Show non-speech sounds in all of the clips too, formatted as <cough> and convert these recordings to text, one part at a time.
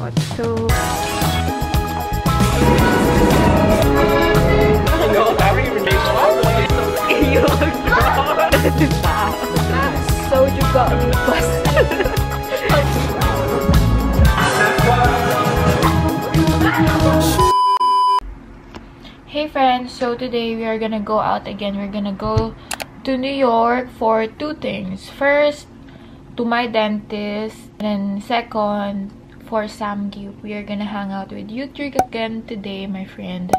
sinuot. So, I haven't even made you look wrong. so, you got me busted. Hey friends, so today we are gonna go out again. We're gonna go to New York for two things. First, to my dentist. And second, for Samgyup. We are gonna hang out with Utrig again today, my friend.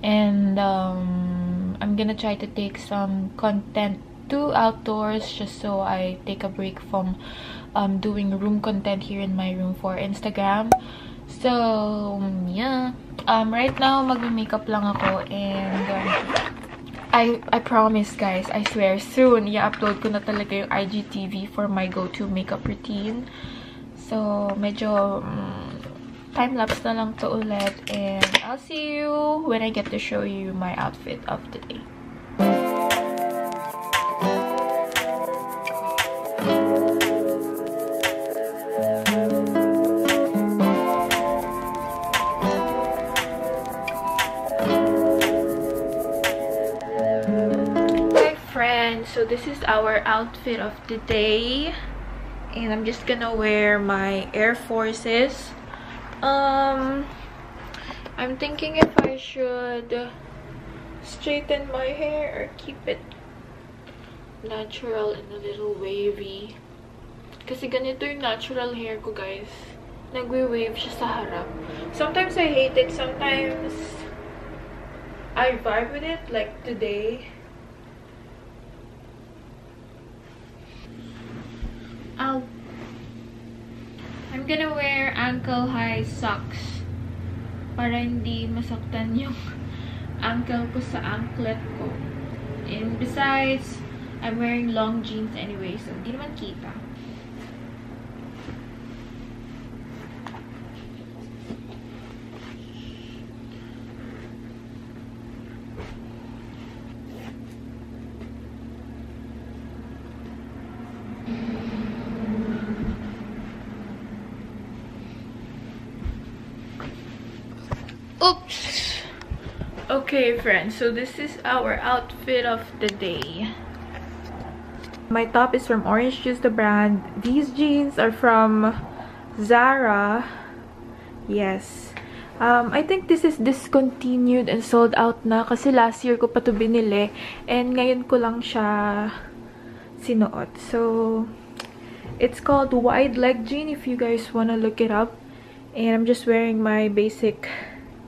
And um, I'm gonna try to take some content to outdoors just so I take a break from um, doing room content here in my room for Instagram. So, yeah. Um, right now, mag-makeup lang ako and um, I, I promise guys, I swear, soon, i-upload ko na talaga yung IGTV for my go-to makeup routine. So, medyo um, time-lapse na lang to ulit and I'll see you when I get to show you my outfit of the day. Hi friends, so this is our outfit of the day and I'm just gonna wear my Air Forces. Um, I'm thinking if I should straighten my hair or keep it natural and a little wavy. Kasi ganito yung natural hair ko guys. Nagwe-wave siya sa harap. Sometimes I hate it, sometimes I vibe with it like today. Ow. I'm gonna wear ankle-high socks para hindi masaktan yung <laughs> ankle ko sa anklet ko. And besides, I'm wearing long jeans anyway, so hindi naman kita. Oops! Okay, friends, so this is our outfit of the day. My top is from Orange Juice, the brand. These jeans are from Zara. Yes. Um, I think this is discontinued and sold out na kasi last year ko pa to binili and ngayon ko lang siya sinuot. So, it's called Wide Leg Jean if you guys wanna look it up. And I'm just wearing my basic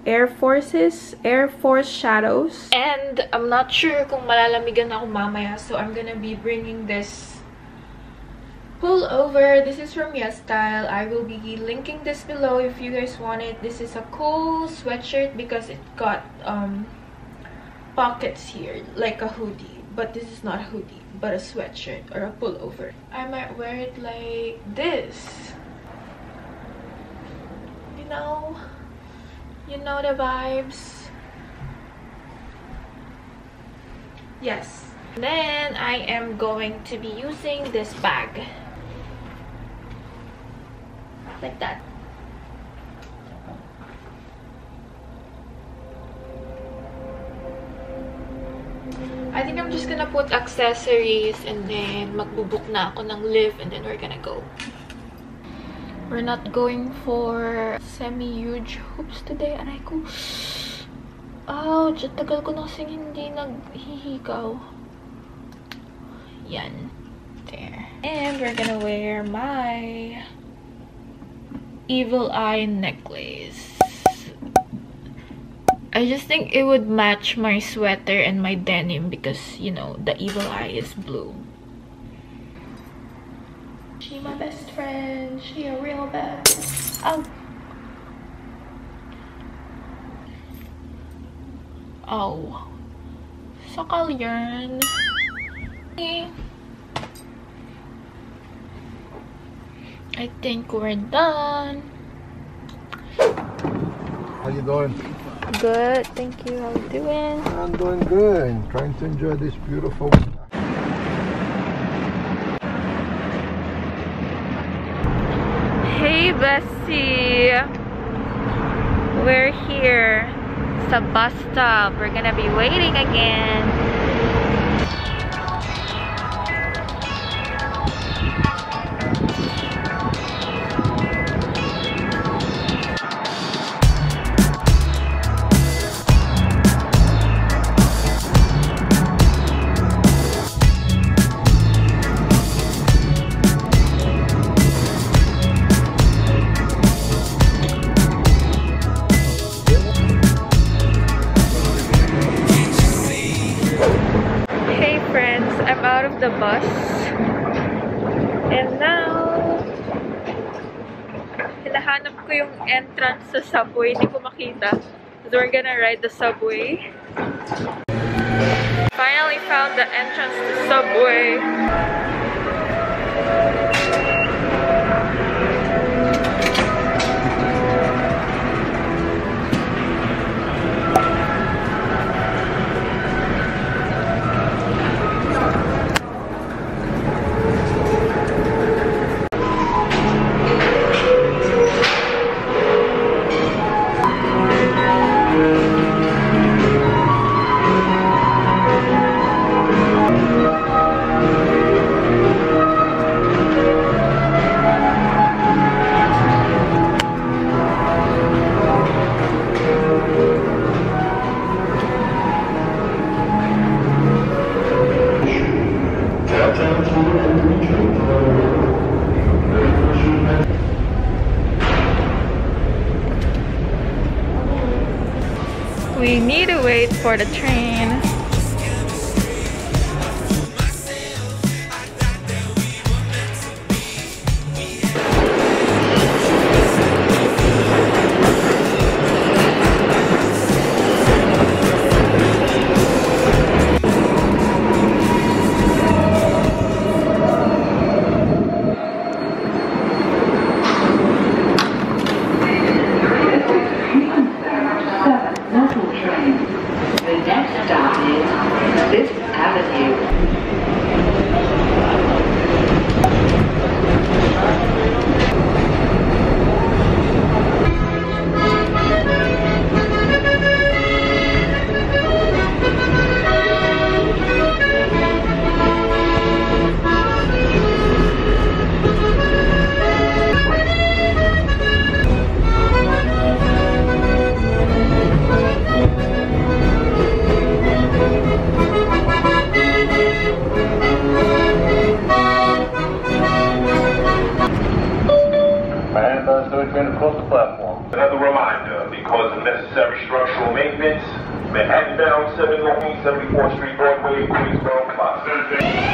Air Forces, Air Force Shadows. And I'm not sure kung malalamigan ako mamaya, so I'm gonna be bringing this pullover. This is from YesStyle. I will be linking this below if you guys want it. This is a cool sweatshirt because it got um, pockets here, like a hoodie. But this is not a hoodie, but a sweatshirt or a pullover. I might wear it like this. You know? You know the vibes. Yes. Then I am going to be using this bag. Like that. I think I'm just gonna put accessories and then magbubuk na ako ng live and then we're gonna go. We're not going for semi-huge hoops today. Aray ko. Ouch! At tagal ko na kasing hindi naghihigaw. Yan. There. And we're gonna wear my evil eye necklace. I just think it would match my sweater and my denim because, you know, the evil eye is blue. She my best friend. She a real bad. Oh. Oh. Sakal yarn. I think we're done. How you doing? Good, thank you. How you doing? I'm doing good. Trying to enjoy this beautiful. Bessie. We're here. Sa bus stop. We're gonna be waiting again. Subway. Ko makita. So we're gonna ride the subway. Finally found the entrance to the subway. We need to wait for the train. 74th Street Broadway, Queensboro, Clock.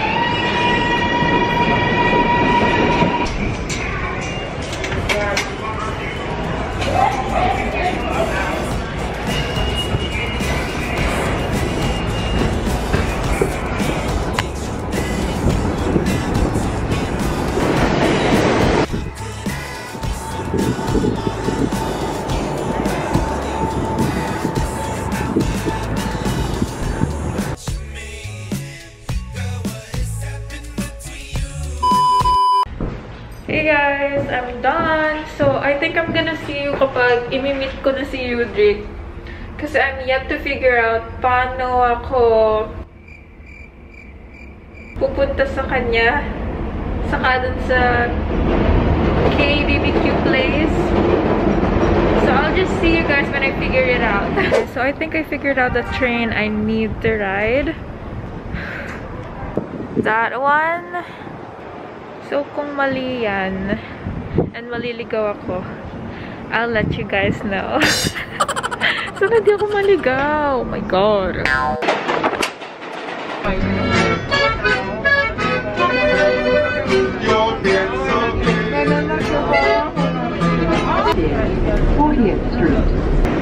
Kapag imi-meet ko na si Yudrik. Kasi I'm yet to figure out paano ako pupunta sa kanya. Saka dun sa KBBQ place. So, I'll just see you guys when I figure it out. <laughs> so, I think I figured out the train I need to ride. <sighs> That one. So, kung mali yan, and maliligaw ako, I'll let you guys know. <laughs> so, hindi ako maligaw. Oh my God. Fortieth Street.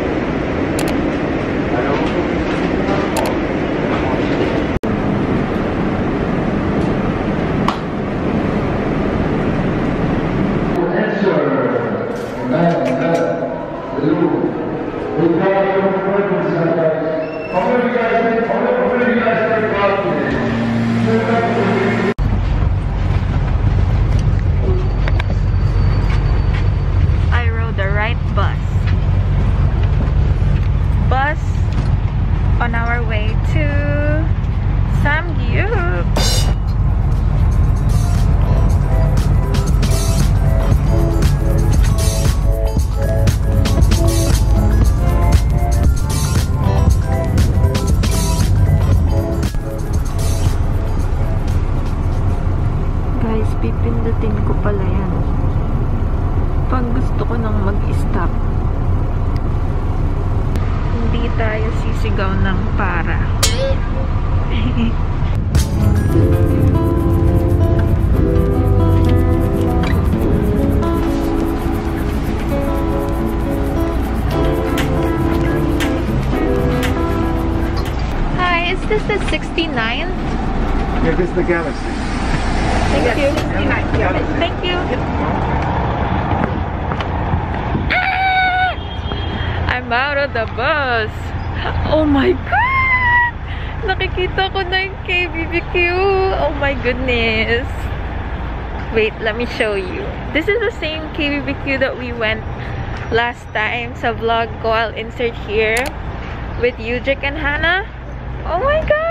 Yeah, this the Galaxy. Thank you. Thank you. Ah! I'm out of the bus. Oh my God! Nakikita ko na yung KBBQ. Oh my goodness. Wait, let me show you. This is the same KBBQ that we went last time sa vlog ko. I'll insert here with Yujik and Hannah. Oh my gosh!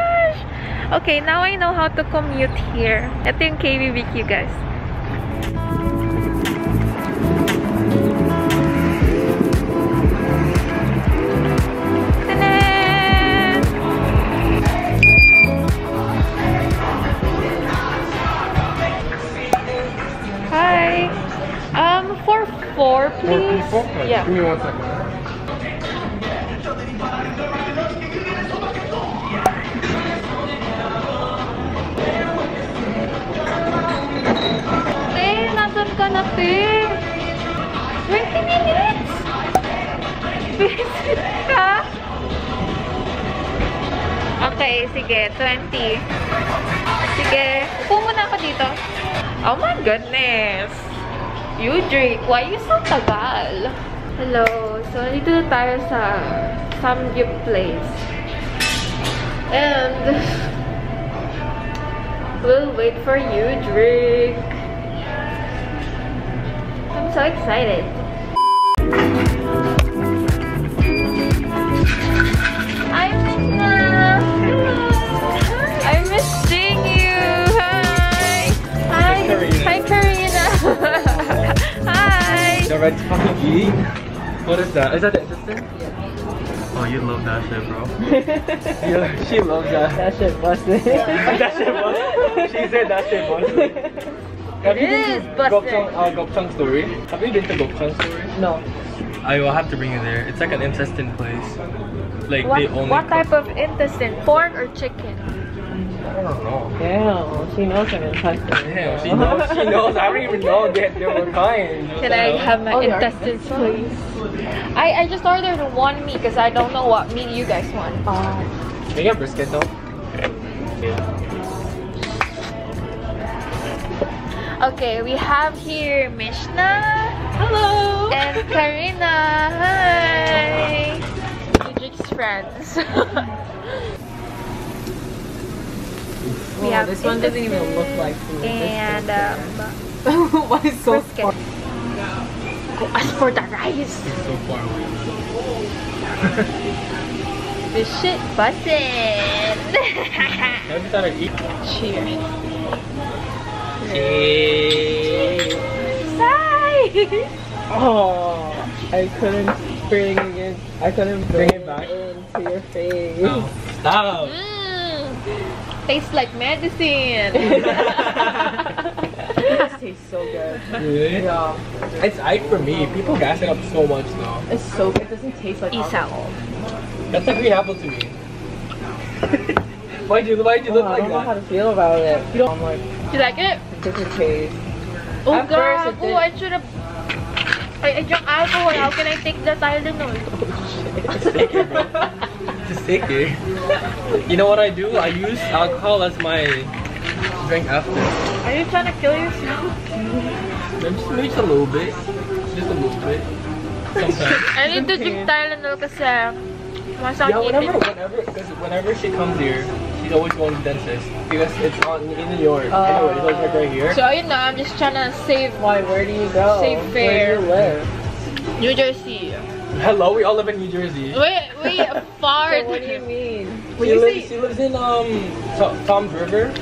Okay, now I know how to commute here. Ito yung KBBQ, guys. Hi. Um, for four, please. Yeah. Give me one second. Na, te? 20 minutes? Visit ka? Okay, sige. 20. Sige. Upo muna ako dito. Oh my goodness. You drink. Why you so tagal? Hello. So, nandito na tayo sa Samgyup Place. And... <laughs> We'll wait for you, drink. I'm so excited. I'm I miss seeing you. Hi. Hi. Hi, Karina. Hi. <laughs> The red fucking? What is that? Is that the intestine? Oh, you love that shit, bro. <laughs> yeah, she loves that. That shit busted. <laughs> that shit busted. She said that shit busted. Have you is been to busted. Gopchang, uh, Gopchang Story? Have you been to Gopchang Story? no. I will have to bring you there. It's like an intestine place. Like What, they only. what cook- type of intestine? Pork or chicken? I don't know. Damn, she knows I'm intestine. Damn, she knows. She knows. I don't even know that there were kinds. Can I have my Oh, yeah. intestines, please? I, I just ordered one meat because I don't know what meat you guys want. Uh, Can you get brisket though? Okay, we have here Mishna. Hello. And Karina. Hi. Yujik's friends. <laughs> we oh, have this one doesn't even look like food. This And um, <laughs> is- so brisket. far? Go ask for the rice. It's so far away. This shit bustin'. Have <laughs> you started. Oh, I couldn't bring it. I couldn't bring, Bring it back? into your face. No. Stop. Mmm. Tastes like medicine. <laughs> this tastes so good. Really? Yeah, It's ice for me. People gas it up so much now. it's so. Good. It doesn't taste like Isaw. alcohol. That's like green apple to me. <laughs> why'd you why'd you Oh, look I like don't know how to feel about it. You don't I'm like you like it? Different taste. Oh, At first it God. did- Oh, I should have. I, I drank alcohol. How can I take the Tylenol? <laughs> Just take it. You know what I do? I use alcohol as my drink after. Are you trying to kill yourself? Maybe just, maybe just a little bit. Just a little bit. Sometimes. I need to drink Tylenol kasi masakit. Yeah, whenever, whenever, because whenever she comes here, always going to dentist because it's on in New York. Oh. anyway, it's like right here. So, you know, I'm just trying to save Why? Where do you go? Save Where do you live? New Jersey. Hello, we all live in New Jersey. Wait, wait, <laughs> far. So what do you mean? She you lives, she lives in um To- Toms River.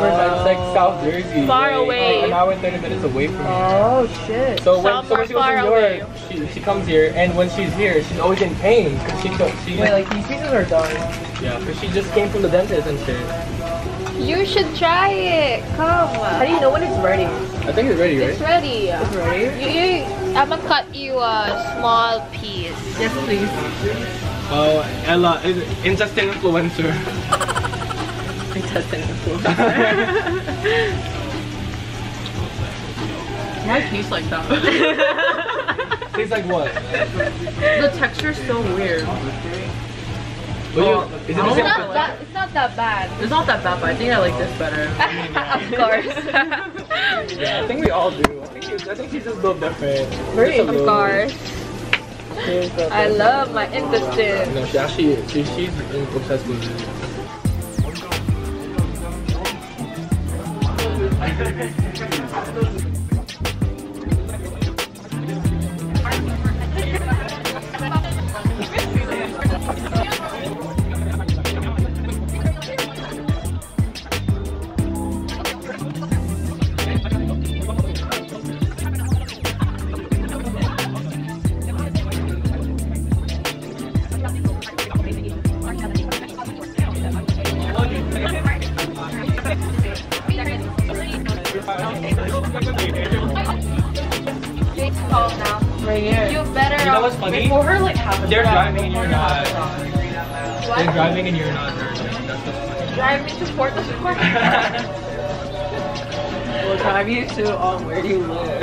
Where it's like South Jersey. Far like, away. An hour and 30 minutes away from here. Oh shit. So when, so Somewhere when she was far in New. York, she, she comes here, and when she's here, she's always in pain because she go- she Wait, like these pieces are done. yeah, because she just came from the dentist and shit. You should try it. Come. How do you know when it's ready? I think it's ready, right? It's ready. It's ready? You, you, I'm gonna cut you a small piece. Yes, please. Oh, Ella is <laughs> interesting influencer. Why tastes like that? <laughs> Tastes like what? the texture's so weird. Well, is it It's not that. It's not that bad. It's not that bad, but I think I like this better. <laughs> of course. Yeah, I think we all do. I think he's, I think he's just a little different. Very of course. I love my intestines. No, she actually, she, she's obsessed with it. Thank <laughs> you. What's funny? For her, like half They're driving and you're before not. half a step. They're driving and you're not. That's drive me to Port of <laughs> We'll drive you to um, where you live.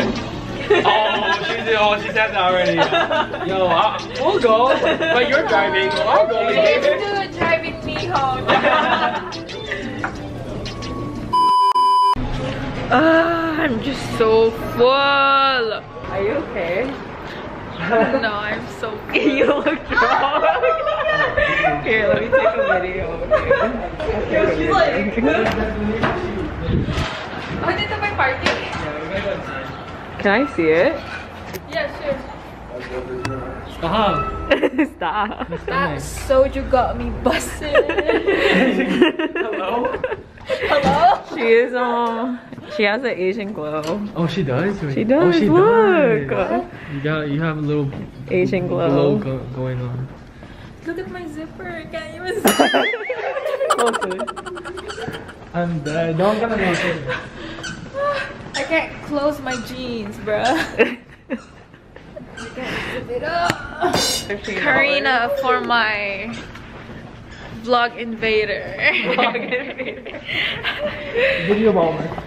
oh, she did. Oh, she said that already. Yo, I, we'll go. But you're driving. I'll go. with It's you. still driving me home. <laughs> <laughs> Ah, I'm just so full. Are you okay? <laughs> No, I'm so <laughs> full. you look <laughs> drunk. Here, let me take a video. Okay. She's like, Oh, dito may party. Can I see it? Yeah, sure. Stop. Stop. That soju got me busted. Hello? Hello? She is um. She has an Asian glow. Oh, she does. She does, Oh, she look. does. You got. You have a little Asian glow glow. go, going on. Look at my zipper. Can't even <laughs> see. I'm dead. Don't get me I can't close my jeans, bruh. Zip it up. Karina for my vlog invader. Video bomber.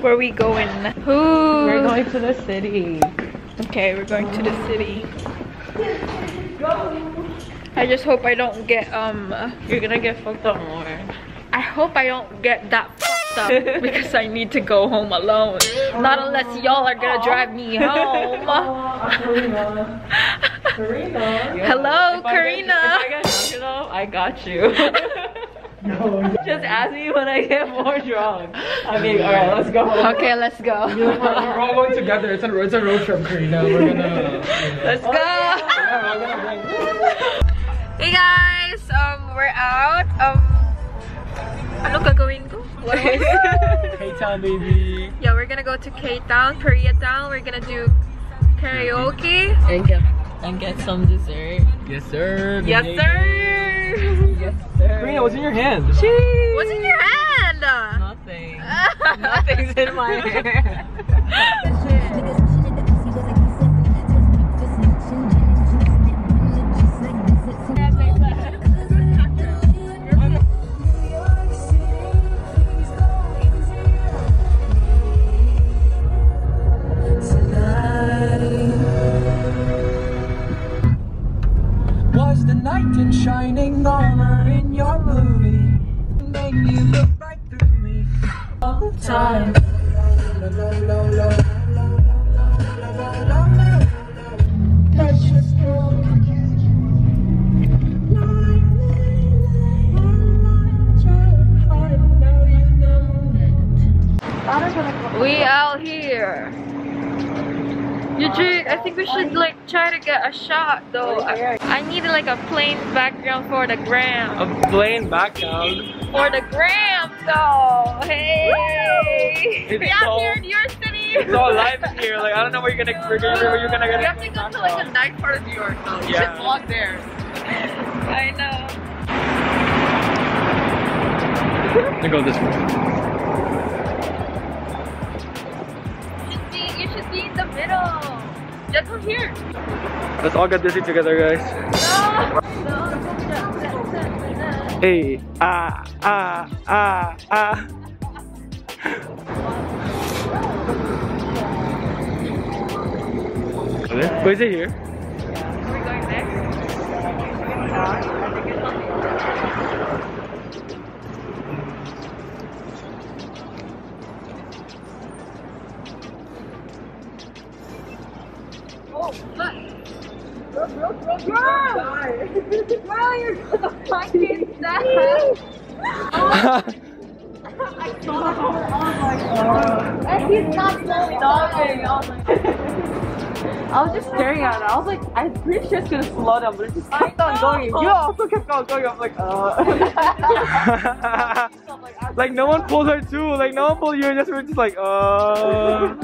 Where we going? Who? We're going to the city. Okay, we're going to the city. I just hope I don't get um. You're gonna get fucked up more. I hope I don't get that fucked up <laughs> because I need to go home alone. Not unless y'all are gonna drive me home. Hello, If I Karina. get, I get I got you. <laughs> <laughs> Just ask me when I get more drunk. I mean, alright, let's go. Okay, let's go. <laughs> We're, we're all going together. It's a it's a road trip, Karina. We're gonna. Let's go. <laughs> Hey guys, um, we're out. Um, ano gagawin ko? Hey, town baby. yeah, we're gonna go to K-Town, Koreatown. We're gonna do karaoke. and get and get some dessert. Yes, sir. Yes, sir. Karina, what's in your hand? What's in your hand? Nothing. Nothing's in my hair. <laughs> in shining armor in your movie? Make you look right through me all the time. We out here. Eugene, I think we should like try to get a shot though. Oh, I, I need like a plain background for the gram. A plain background. For the gram though. Hey! It's we out so- here in your city. It's all live in here. Like I don't know where you're gonna where you're, where you're gonna get We have to go to like a nice part of New York though. We Yeah. should vlog there. I know. Let me go this way. Yeah, come here. Let's all get dizzy together, guys. Hey, ah, ah, ah, ah. Where is it here? Are we going next? I was just staring at it. I was like, I'm pretty sure it's gonna slow down, but it just kept on going. You also kept on going. I'm like, uh. like no one pulled her too. Like no one pulled you. Just we're just like, uh.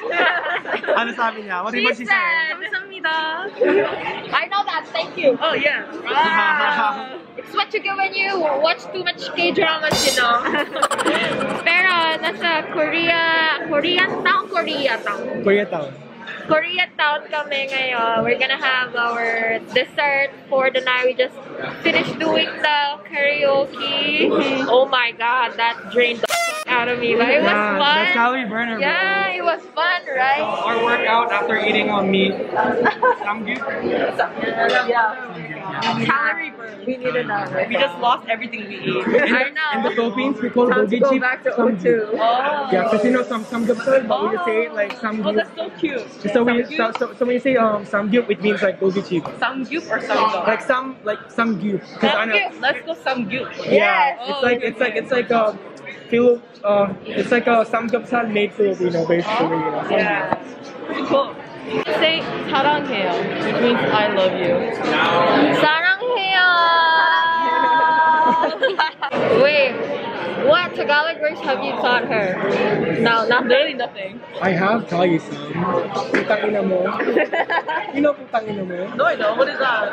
<laughs> Ano sabi niya? What, she what she say? said 감사합니다 I know that. Thank you. Oh yeah. Ah, it's what you get when you watch too much K-dramas, you know. <laughs> Pero nasa Korea, Korean town, Korea town. Koreatown. Koreatown kami ngayon. We're gonna have our dessert for the night. We just finished doing the karaoke. Oh my god, that drained the f- out of me. But it was fun. the calorie burner, bro. Yeah, it was fun, right? Our workout after eating on meat. Samgyup. Calorie burn. We need another. We just lost everything we ate. I In the. Philippines, we call it Time to gogi go chip. back to Samgyup. O2. Yeah, because you know some samgyeopsal, but we just say it like Oh, that's so cute. So we so, so, so when you say um samgyup, it means like gogi chip. Samgyup or samgyup? Like some like samgyup. 'Cause I know. Samgyup. Let's go samgyup. Yeah, Yes. it's like it's like it's like a Philip. Uh, it's like a samgyeopsal made Filipino, basically. You know, Yeah. Pretty cool. Say 사랑해요, which means I love you. 사랑해요. <laughs> Wait, what Tagalog words have you taught her? No, not Literally nothing. I have tell you some. Putang ina mo. <laughs> You know putang ina mo? No, I know. What is that?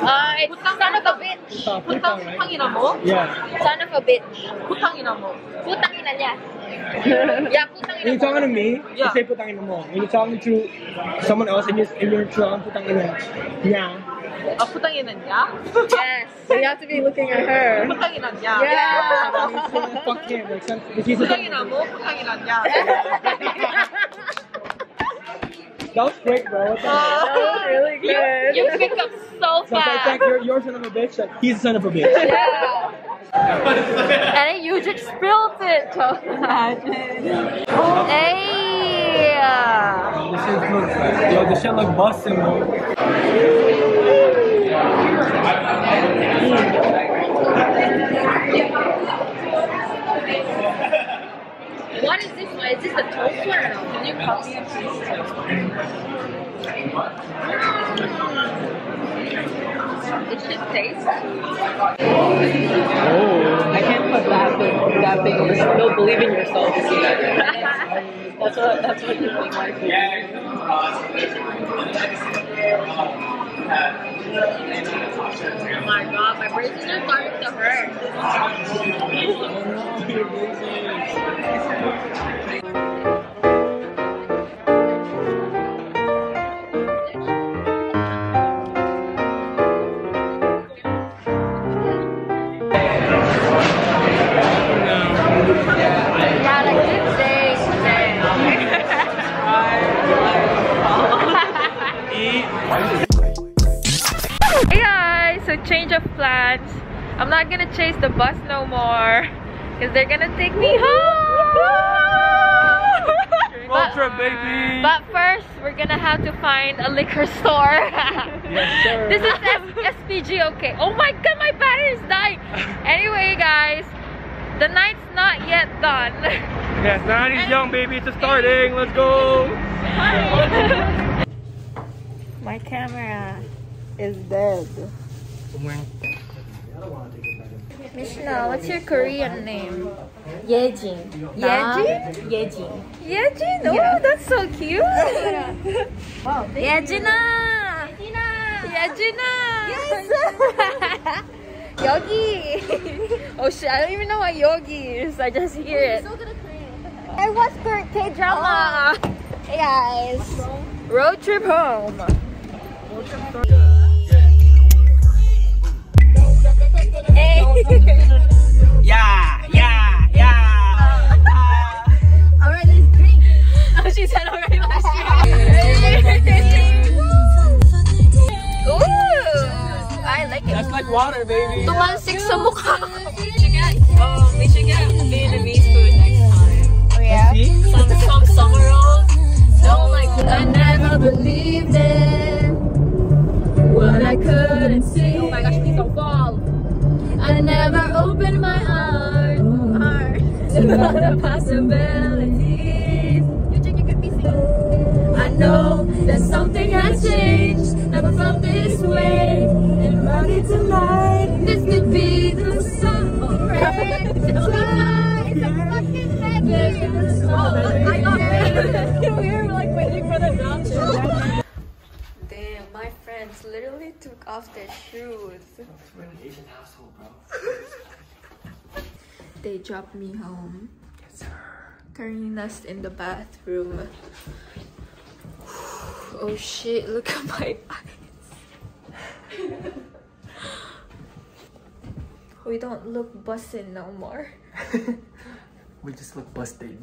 Ah, it's son of a bitch. Putang, putang ina mo? Yeah. Son of a bitch. Putang ina mo. Putang ina niya. yeah, putang ina When you're talking to me, Yeah. you say putang ina mo. When you're talking to someone else and you're, and you're talking putang ina niya, Ah, putang ina niya? Yes. So you have to be looking at her. Putang ina niya. Yeah. I mean, fuck him. Like, Putang ina mo? Putang ina niya that was great, bro. What the hell? That was really good. <laughs> You, you pick up so So it's like fast. you're, you're son of a bitch. Like, he's a son of a bitch. Yeah. <laughs> and then you just spilled it. <laughs> Imagine. Hey. This shit look, yo, this shit look busting, bro. What is this one? Is this the toast one or no? Can you copy and paste it? It should taste. Oh. I can't put that thing, that thing on yourself. Don't believe in yourself. <laughs> that's what that's what you think like. Oh my god, my braces are starting to hurt. Of plans. I'm not gonna chase the bus no more because they're gonna take me home. Trip, baby. But first, we're gonna have to find a liquor store. <laughs> Yes, sir. this is S- SPG, okay. Oh my god, my battery's dying. Anyway, guys, the night's not yet done. Yes, 90s young, baby. It's starting. Let's go. <laughs> my camera is dead. Mishna, what's your Korean name? Yejin. Yejin? Yejin. Yejin? Oh, that's so cute. <laughs> Yejina. Yejina. Yes. <laughs> Yogi. <laughs> oh shit, I don't even know what yogi is. I just hear it. I watch Korean K-drama. Ah. Hey guys. Road trip home. Hey. <laughs> Yeah, yeah, yeah. Alright, let's drink. <laughs> Oh, she said alright, let's drink. <laughs> Ooh, I like it. That's like water, baby. Tumalsik sa mukha. We should get um we should get Vietnamese food next time. Oh yeah? Some some summer rolls. No like I never believed it. What I couldn't see. Oh my gosh, please don't fall. I never opened my heart to <laughs> the possibilities. You think you could be singing? I know that something has changed. Never felt this way. And ready tonight. This could be the summer. It's a fucking. Oh, I got it. literally took off their shoes. <laughs> They dropped me home. Yes, sir. Carrying us in the bathroom. <sighs> oh shit, look at my <laughs> eyes. <laughs> we don't look busted no more. we just look busted.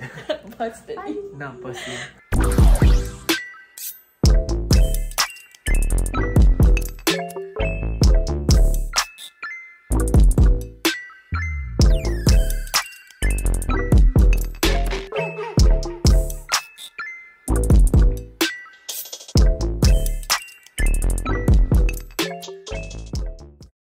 busted. Not busted.